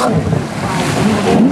Oh, my God.